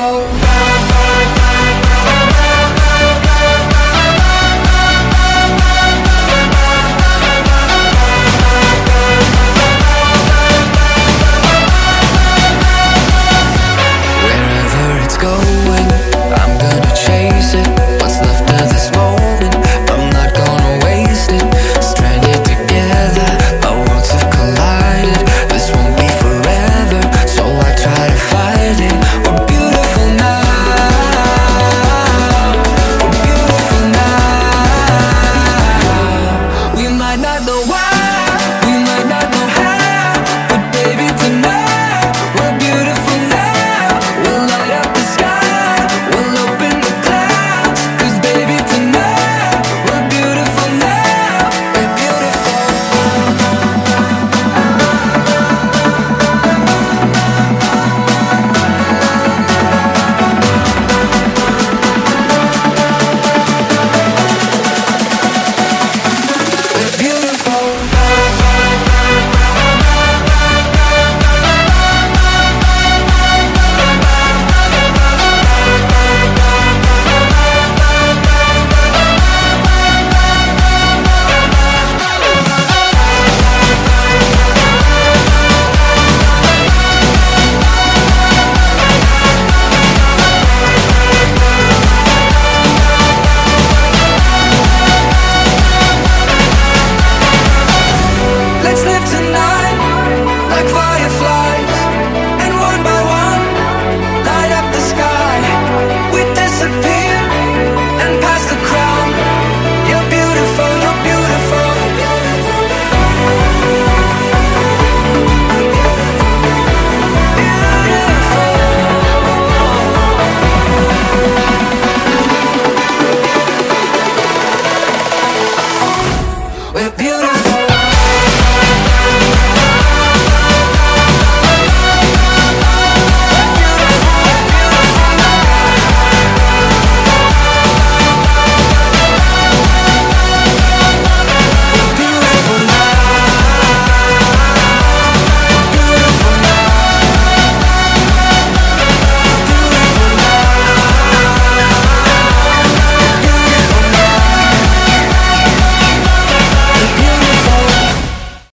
Oh.